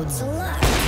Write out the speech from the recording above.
It's a luck.